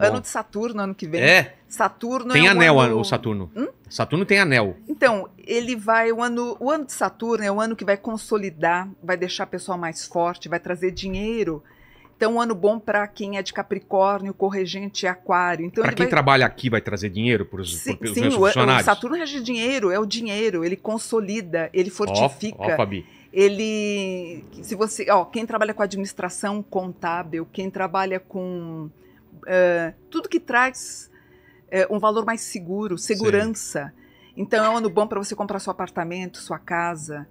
Ano de Saturno, ano que vem. É? Saturno Tem é anel ano... o Saturno. Hum? Saturno tem anel. Então, ele vai. O ano, o ano de Saturno é o ano que vai consolidar, vai deixar a pessoa mais forte, vai trazer dinheiro. Então, um ano bom para quem é de Capricórnio, corregente e Aquário. Então, ele quem vai... trabalha aqui vai trazer dinheiro pros, Sim, pros sim, meus o, o funcionários. Saturno rege dinheiro, é o dinheiro. Ele consolida, ele Ó, fortifica. ó, Fabi. ele se você ó quem trabalha com administração contábil quem trabalha com eh, tudo que traz eh, um valor mais seguro segurança então é um ano bom para você comprar seu apartamento sua casa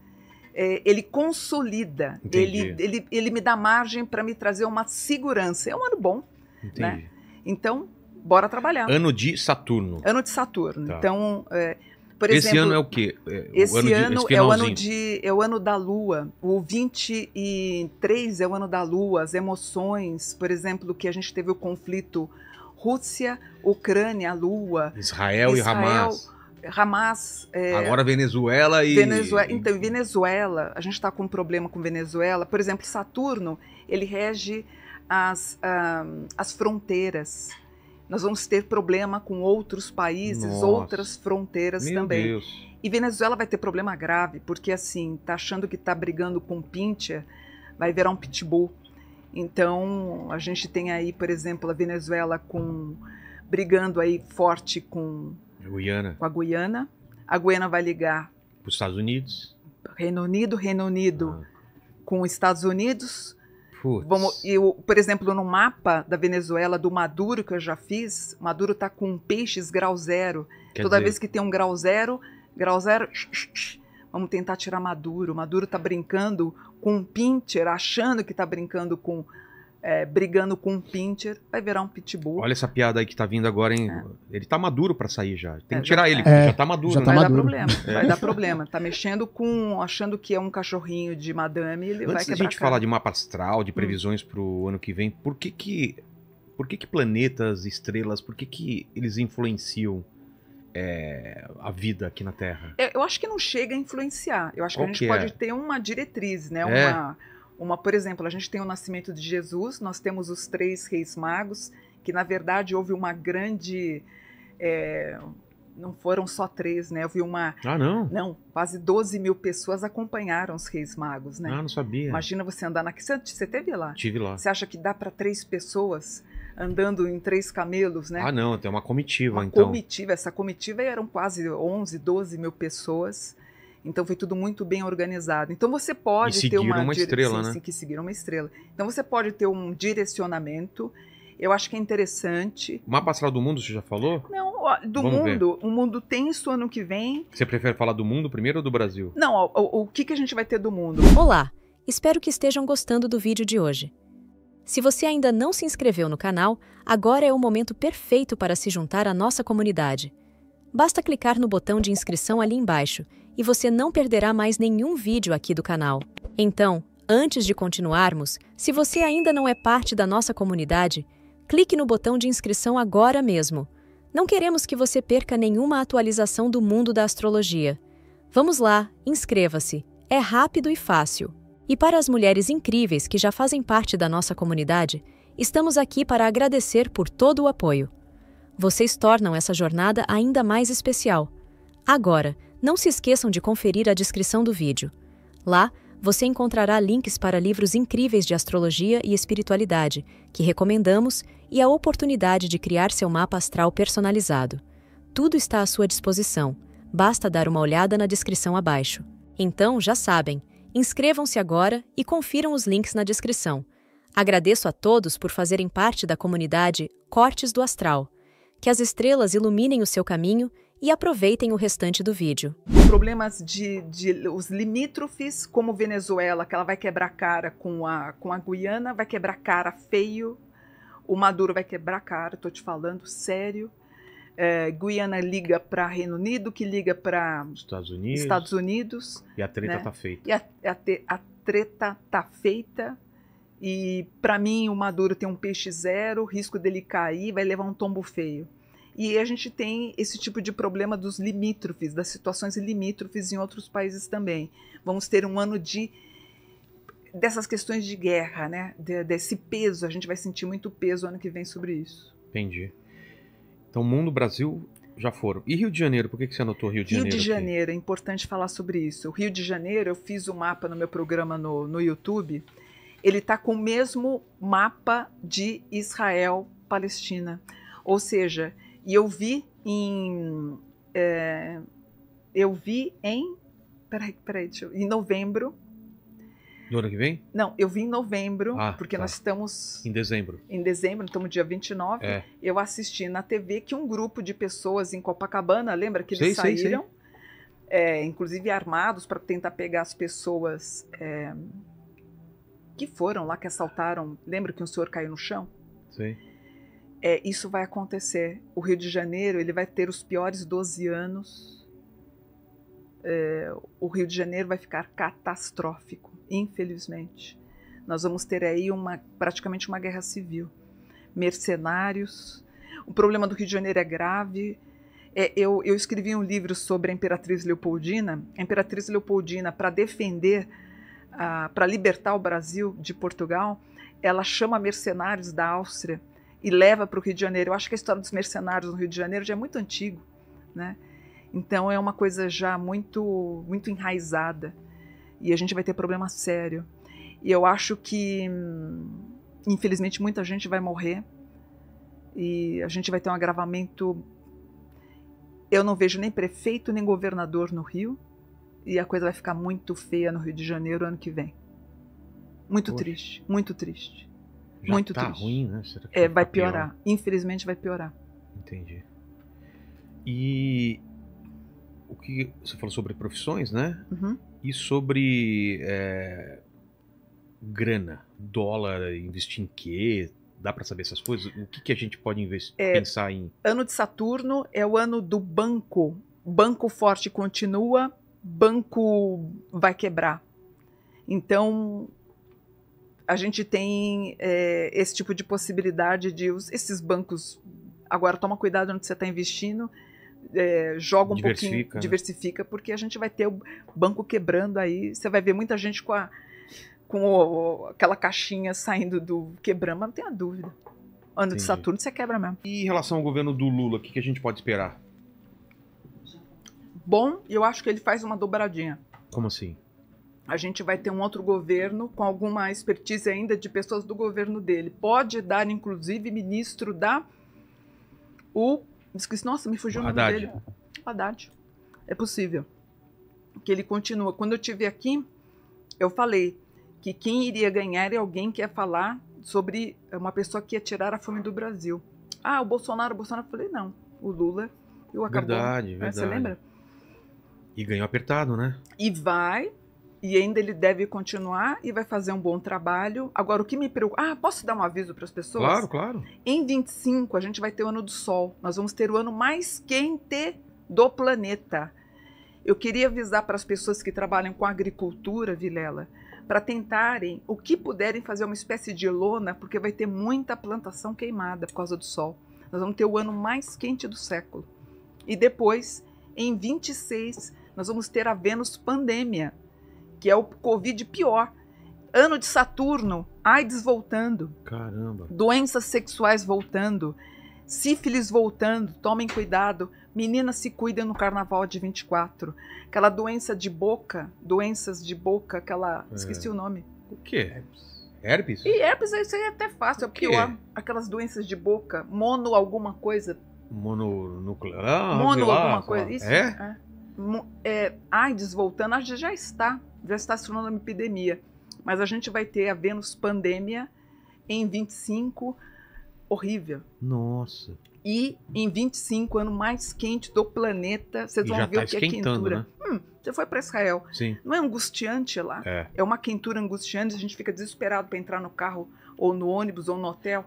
Eh, ele consolida ele, ele ele me dá margem para me trazer uma segurança é um ano bom Entendi. né? então bora trabalhar Ano de Saturno. ano de Saturno Tá. então eh, por Esse exemplo ano é o quê? É, esse de- ano esse é o ano de é o ano da lua. O 23 é o ano da lua, as emoções, por exemplo, que a gente teve o conflito Rússia, Ucrânia, a lua, Israel, e Israel, Hamas. Hamas, é, Agora Venezuela e. Venezuela. Então, Venezuela, a gente está com um problema com Venezuela. Por exemplo, Saturno, ele rege as, ah, as fronteiras. Nós vamos ter problema com outros países, Nossa. outras fronteiras Meu também. Deus. E Venezuela vai ter problema grave, porque assim, tá achando que tá brigando com pincher, vai virar um pitbull. Então, a gente tem aí, por exemplo, a Venezuela com brigando aí forte com, Guiana. com a Guiana. A Guiana vai ligar Para os Estados Unidos. Reino Unido, Reino Unido Ah, com os Estados Unidos. Putz. Vamos, e o- por exemplo, no mapa da Venezuela do Maduro que eu já fiz, Maduro tá com peixes grau zero. Quer Toda dizer, vez que tem um grau zero, grau zero, sh- sh- sh, vamos tentar tirar Maduro. Maduro tá brincando com um pincher, achando que tá brincando com. É, brigando com um pincher, vai virar um pitbull. Olha essa piada aí que tá vindo agora, hein? Ele tá maduro pra sair já. Tem É, que tirar já- ele, é. porque É, já tá maduro, já né? tá vai dar problema, vai dar problema. Tá mexendo com. achando que é um cachorrinho de madame, ele vai Antes da quebrar gente a cara. falar de mapa astral, Hum. de previsões pro ano que vem, por que que, por que, que planetas, estrelas, por que, que eles influenciam é, a vida aqui na Terra? Eu, acho que não chega a influenciar. Eu acho Qual que a gente que pode é? ter uma diretriz, né? É. Uma, uma, por exemplo, a gente tem o nascimento de Jesus, nós temos os três reis magos, que na verdade houve uma grande. é, não foram só três, né? Houve uma. Ah, não? Não, quase 12 mil pessoas acompanharam os reis magos, né? Ah, não sabia. Imagina você andar na. Você, você teve lá? Tive lá. Você acha que dá para três pessoas andando em três camelos, né? Ah, não, tem uma comitiva, uma então. comitiva. Essa comitiva eram quase 11, 12 mil pessoas. Então foi tudo muito bem organizado. Então você pode E ter uma, uma estrela, sim, né? sim, que seguiram uma estrela. Então você pode ter um direcionamento. Eu acho que é interessante. O mapa astral do mundo, você já falou? Não, do Vamos ver. mundo, o mundo tem isso ano que vem. Você prefere falar do mundo primeiro ou do Brasil? Não, ó, o, o que, que a gente vai ter do mundo? Olá! Espero que estejam gostando do vídeo de hoje. Se você ainda não se inscreveu no canal, agora é o momento perfeito para se juntar à nossa comunidade. Basta clicar no botão de inscrição ali embaixo e você não perderá mais nenhum vídeo aqui do canal. Então, antes de continuarmos, se você ainda não é parte da nossa comunidade, clique no botão de inscrição agora mesmo. Não queremos que você perca nenhuma atualização do mundo da astrologia. Vamos lá, inscreva-se. É rápido e fácil. E para as mulheres incríveis que já fazem parte da nossa comunidade, estamos aqui para agradecer por todo o apoio. Vocês tornam essa jornada ainda mais especial. Agora, não se esqueçam de conferir a descrição do vídeo. Lá, você encontrará links para livros incríveis de astrologia e espiritualidade, que recomendamos, e a oportunidade de criar seu mapa astral personalizado. Tudo está à sua disposição, basta dar uma olhada na descrição abaixo. Então, já sabem, inscrevam-se agora e confiram os links na descrição. Agradeço a todos por fazerem parte da comunidade Cortes do Astral. Que as estrelas iluminem o seu caminho e aproveitem o restante do vídeo. Problemas de, de os limítrofes, como Venezuela, que ela vai quebrar cara com a, com a Guiana, vai quebrar cara feio. O Maduro vai quebrar cara, tô te falando sério. É, Guiana liga para Reino Unido, que liga para Estados Unidos. Estados Unidos. E a treta né? tá feita. E a, a, te- a treta tá feita. E para mim o Maduro tem um peixe zero, o risco dele cair vai levar um tombo feio. E a gente tem esse tipo de problema dos limítrofes, das situações limítrofes em outros países também. Vamos ter um ano de dessas questões de guerra, né? De- desse peso, a gente vai sentir muito peso ano que vem sobre isso. Entendi. Então, mundo, Brasil, já foram. E Rio de Janeiro? Por que, que você anotou Rio de Rio Janeiro? de aqui? Janeiro, é importante falar sobre isso. O Rio de Janeiro, eu fiz um mapa no meu programa no, no YouTube. Ele está com o mesmo mapa de Israel-Palestina. Ou seja, e eu vi em. é, eu vi em. Peraí, peraí, deixa eu, em novembro. Do ano que vem? Não, eu vi em novembro, Ah, porque tá. nós estamos Em dezembro. em dezembro, estamos dia 29. É. Eu assisti na TV que um grupo de pessoas em Copacabana, lembra que eles Sei, sei, sei. saíram, é, inclusive armados para tentar pegar as pessoas é, que foram lá, que assaltaram. Lembra que um senhor caiu no chão? Sei. É, isso vai acontecer. O Rio de Janeiro ele vai ter os piores 12 anos. É, o Rio de Janeiro vai ficar catastrófico, infelizmente. Nós vamos ter aí uma, praticamente uma guerra civil. Mercenários. O problema do Rio de Janeiro é grave. É, eu, eu escrevi um livro sobre a Imperatriz Leopoldina. A Imperatriz Leopoldina, para defender, para libertar o Brasil de Portugal, ela chama mercenários da Áustria e leva para o Rio de Janeiro. Eu acho que a história dos mercenários no Rio de Janeiro já é muito antigo, né? Então é uma coisa já muito muito enraizada e a gente vai ter problema sério. E eu acho que infelizmente muita gente vai morrer e a gente vai ter um agravamento. Eu não vejo nem prefeito nem governador no Rio e a coisa vai ficar muito feia no Rio de Janeiro ano que vem. Muito Poxa. triste, muito triste. Já Muito tá triste. ruim, né? Será que É, vai pior? piorar. Infelizmente vai piorar. Entendi. E o que você falou sobre profissões, né? Uhum. E sobre é, grana, dólar, investir em quê? Dá pra saber essas coisas? O que, que a gente pode investi- É. pensar em? Ano de Saturno é o ano do banco. Banco forte continua, banco vai quebrar. Então, a gente tem é, esse tipo de possibilidade de os- esses bancos. Agora, toma cuidado onde você está investindo, é, joga um pouquinho, né? diversifica, porque a gente vai ter o banco quebrando aí. Você vai ver muita gente com, a, com o- aquela caixinha saindo do quebrando, mas não tenha dúvida. Ano de Entendi. Saturno você quebra mesmo. E em relação ao governo do Lula, o que, que a gente pode esperar? Bom e eu acho que ele faz uma dobradinha. Como assim? A gente vai ter um outro governo com alguma expertise ainda de pessoas do governo dele. Pode dar, inclusive, ministro da. O. Esqueci, nossa, me fugiu o nome Haddad. dele. Haddad. É possível. Que ele continua. Quando eu estive aqui, eu falei que quem iria ganhar é alguém que ia falar sobre uma pessoa que ia tirar a fome do Brasil. Ah, o Bolsonaro, o Bolsonaro. Eu falei, não. O Lula. E o acabou. Verdade, É, verdade. Você lembra? E ganhou apertado, né? e vai, e ainda ele deve continuar e vai fazer um bom trabalho. Agora, o que me preocupa. Ah, posso dar um aviso para as pessoas? Claro, claro. Em 25, a gente vai ter o ano do Sol. Nós vamos ter o ano mais quente do planeta. Eu queria avisar para as pessoas que trabalham com agricultura, Vilela, para tentarem, o que puderem, fazer uma espécie de lona, porque vai ter muita plantação queimada por causa do Sol. Nós vamos ter o ano mais quente do século. E depois, em 26, nós vamos ter a Vênus pandemia, que é o Covid pior. Ano de Saturno, AIDS voltando Caramba. doenças sexuais voltando, sífilis voltando, tomem cuidado. Meninas se cuidem no carnaval de 24. Aquela doença de boca, doenças de boca, aquela. É. Esqueci o nome. O quê? Herpes? E herpes, isso aí é até fácil, é pior. Aquelas doenças de boca, mono alguma coisa. Mononuclear? Mono alguma coisa. lá. Isso, É? Mo- é, AIDS voltando, AIDS já está. Já está se tornando uma epidemia. Mas a gente vai ter a Vênus pandemia em 25, horrível. Nossa. E em 25, ano mais quente do planeta, vocês E vão ver tá o que é quentura. né? Hum, você foi para Israel. Sim. Não é angustiante lá? É. É uma quentura angustiante, a gente fica desesperado para entrar no carro, ou no ônibus, ou no hotel.